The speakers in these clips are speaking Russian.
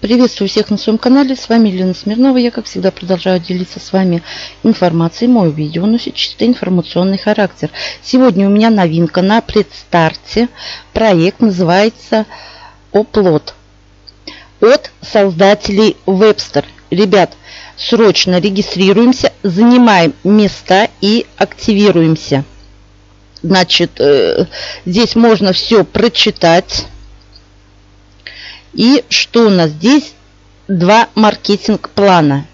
Приветствую всех на своем канале. С вами Елена Смирнова. Я, как всегда, продолжаю делиться с вами информацией. Мое видео носит чисто информационный характер. Сегодня у меня новинка на предстарте. Проект называется «Оплот» от создателей Webster. Ребят, срочно регистрируемся, занимаем места и активируемся. Значит, э, здесь можно все прочитать и что у нас здесь? Два маркетинг-плана.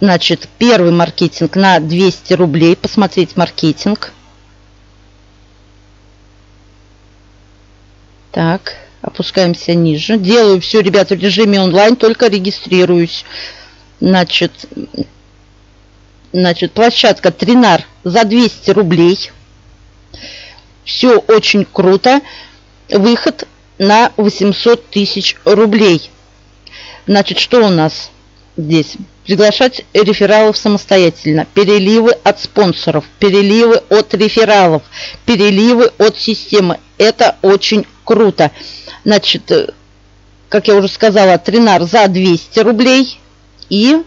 Значит, первый маркетинг на 200 рублей. Посмотреть маркетинг. Так, опускаемся ниже. Делаю все, ребята, в режиме онлайн, только регистрируюсь. Значит, значит площадка Тринар за 200 рублей. Все очень круто. Выход на 800 тысяч рублей. Значит, что у нас здесь? Приглашать рефералов самостоятельно, переливы от спонсоров, переливы от рефералов, переливы от системы. Это очень круто. Значит, э, как я уже сказала, тренар за 200 рублей и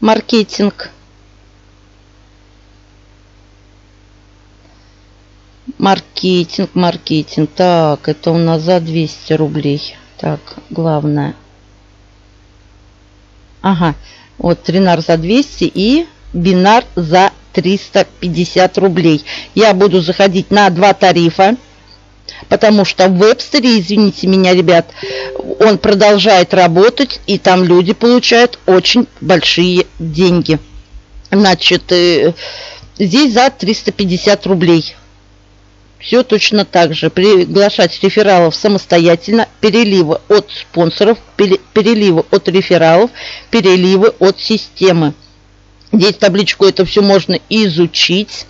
маркетинг Маркетинг, маркетинг. Так, это у нас за 200 рублей. Так, главное. Ага, вот тринар за 200 и бинар за 350 рублей. Я буду заходить на два тарифа, потому что в вебстере, извините меня, ребят, он продолжает работать, и там люди получают очень большие деньги. Значит, э, здесь за 350 рублей все точно так же. Приглашать рефералов самостоятельно, переливы от спонсоров, переливы от рефералов, переливы от системы. Здесь табличку это все можно изучить.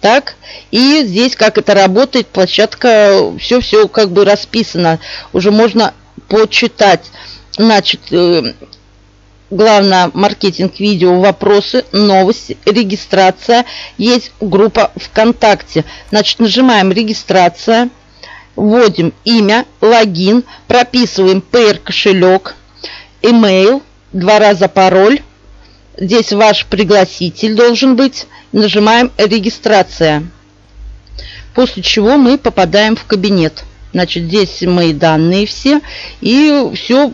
Так, и здесь как это работает, площадка, все-все как бы расписано. Уже можно почитать. Значит, э, Главное, маркетинг видео, вопросы, новости, регистрация. Есть группа ВКонтакте. Значит, нажимаем регистрация, вводим имя, логин, прописываем PR кошелек, email, два раза пароль. Здесь ваш пригласитель должен быть. Нажимаем регистрация. После чего мы попадаем в кабинет. Значит, здесь мои данные все. И все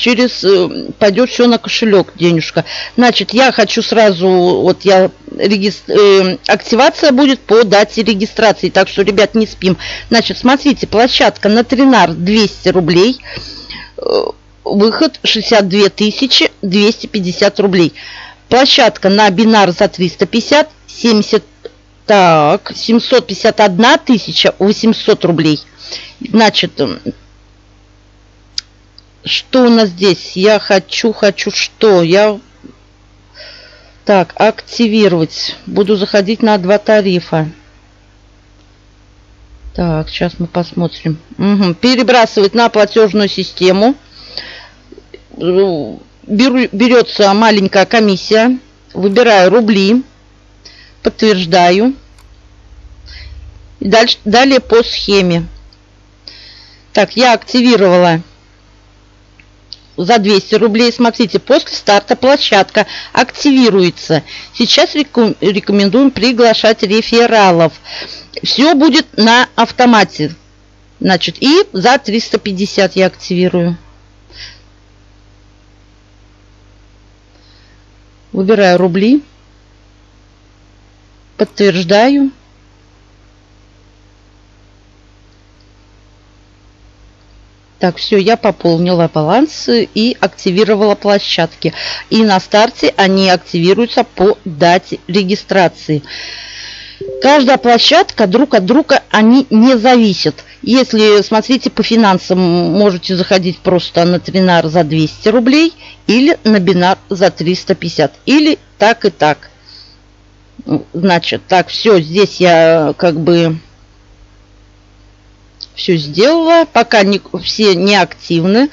через э, пойдет все на кошелек денежка. Значит, я хочу сразу, вот я регистр, э, активация будет по дате регистрации, так что, ребят, не спим. Значит, смотрите, площадка на Тринар 200 рублей, э, выход 62 тысячи 250 рублей. Площадка на бинар за 350, 70, так, 751 тысяча 800 рублей. Значит, что у нас здесь? Я хочу, хочу что? Я... Так, активировать. Буду заходить на два тарифа. Так, сейчас мы посмотрим. Угу. Перебрасывать на платежную систему. Беру, берется маленькая комиссия. Выбираю рубли. Подтверждаю. Дальше, далее по схеме. Так, я активировала за 200 рублей. Смотрите, после старта площадка активируется. Сейчас рекомендуем приглашать рефералов. Все будет на автомате. Значит, и за 350 я активирую. Выбираю рубли. Подтверждаю. Так, все, я пополнила баланс и активировала площадки. И на старте они активируются по дате регистрации. Каждая площадка друг от друга они не зависят. Если, смотрите, по финансам можете заходить просто на тринар за 200 рублей или на бинар за 350. Или так и так. Значит, так, все, здесь я как бы все сделала, пока не, все не активны.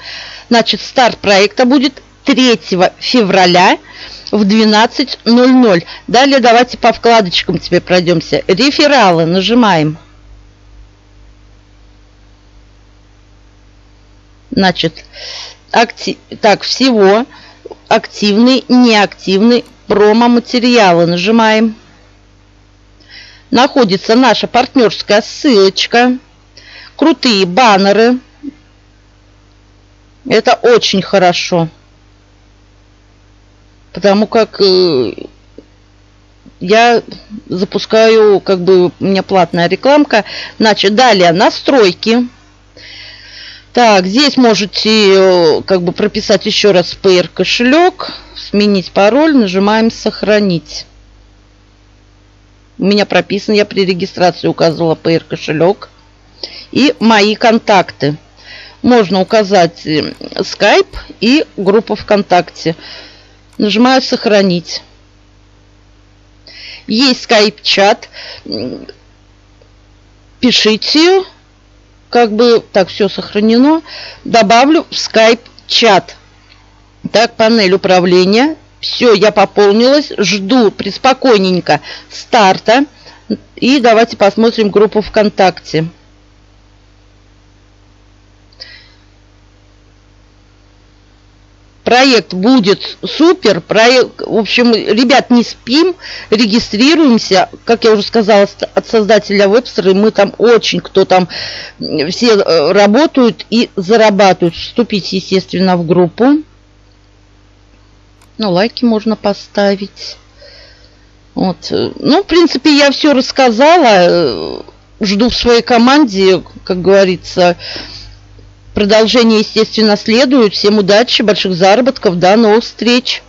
Значит, старт проекта будет 3 февраля в 12.00. Далее давайте по вкладочкам теперь пройдемся. Рефералы нажимаем. Значит, акти... так, всего активный, неактивный промо-материалы. Нажимаем. Находится наша партнерская ссылочка. Крутые баннеры. Это очень хорошо. Потому как э, я запускаю, как бы у меня платная рекламка. Значит, далее настройки. Так, здесь можете э, как бы прописать еще раз PR кошелек, сменить пароль, нажимаем сохранить. У меня прописан, я при регистрации указывала PR кошелек. И мои контакты. Можно указать Skype э, и группу ВКонтакте. Нажимаю сохранить. Есть скайп-чат. Пишите. Как бы так все сохранено. Добавлю в скайп-чат. Так, панель управления. Все, я пополнилась. Жду приспокойненько старта. И давайте посмотрим группу ВКонтакте. Проект будет супер. Проект, в общем, ребят, не спим, регистрируемся. Как я уже сказала, от создателя Webster, мы там очень, кто там, все э, работают и зарабатывают. Вступить, естественно, в группу. Ну, лайки можно поставить. Вот. Ну, в принципе, я все рассказала. Жду в своей команде, как говорится, Продолжение, естественно, следует. Всем удачи, больших заработков, до новых встреч!